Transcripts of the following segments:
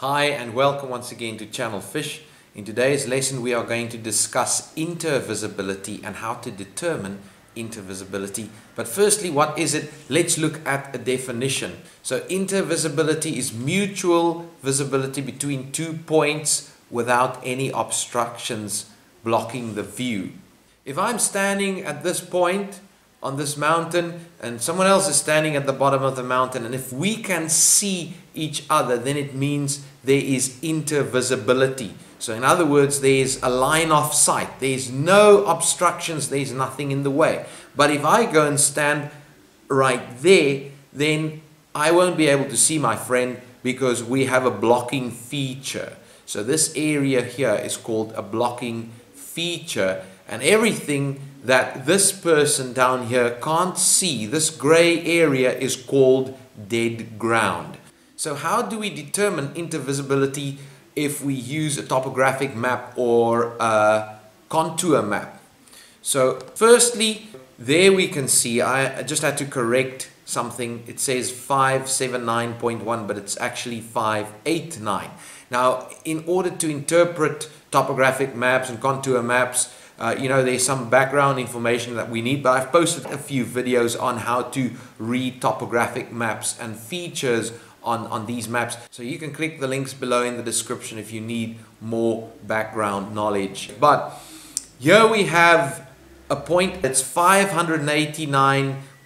Hi and welcome once again to Channel Fish. In today's lesson we are going to discuss intervisibility and how to determine intervisibility. But firstly, what is it? Let's look at a definition. So intervisibility is mutual visibility between two points without any obstructions blocking the view. If I'm standing at this point on this mountain and someone else is standing at the bottom of the mountain and if we can see each other then it means there is intervisibility. So in other words there's a line of sight. There's no obstructions there's nothing in the way. But if I go and stand right there then I won't be able to see my friend because we have a blocking feature. So this area here is called a blocking feature and everything that this person down here can't see, this gray area is called dead ground. So how do we determine intervisibility if we use a topographic map or a contour map? So firstly, there we can see, I just had to correct something. It says 579.1, but it's actually 589. Now, in order to interpret topographic maps and contour maps, uh, you know, there's some background information that we need, but I've posted a few videos on how to read topographic maps and features on, on these maps. So you can click the links below in the description if you need more background knowledge. But here we have a point that's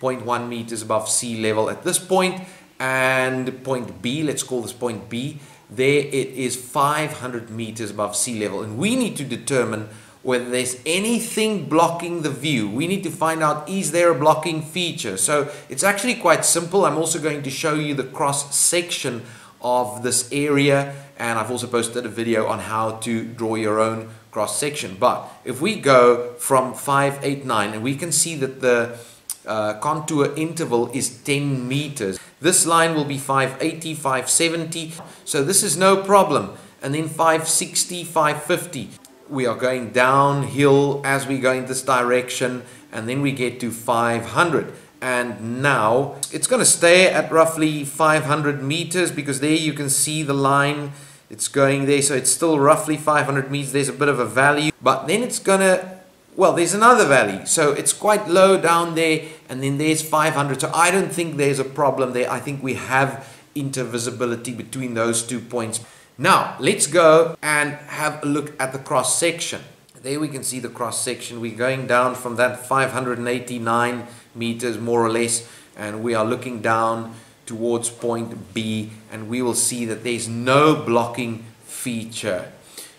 589.1 meters above sea level at this point and point B, let's call this point B, there it is 500 meters above sea level and we need to determine whether there's anything blocking the view. We need to find out is there a blocking feature. So it's actually quite simple. I'm also going to show you the cross section of this area and I've also posted a video on how to draw your own cross section. But if we go from 589 and we can see that the uh, contour interval is 10 meters. This line will be 580, 570. So this is no problem. And then 560, 550 we are going downhill as we go in this direction and then we get to 500 and now it's going to stay at roughly 500 meters because there you can see the line it's going there so it's still roughly 500 meters there's a bit of a valley but then it's going to well there's another valley so it's quite low down there and then there's 500 so I don't think there's a problem there I think we have intervisibility between those two points now, let's go and have a look at the cross section. There we can see the cross section. We're going down from that 589 meters more or less and we are looking down towards point B and we will see that there's no blocking feature.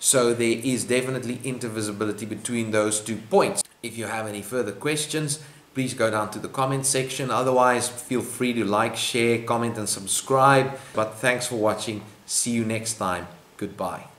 So there is definitely intervisibility between those two points. If you have any further questions, please go down to the comment section. Otherwise, feel free to like, share, comment and subscribe. But thanks for watching. See you next time. Goodbye.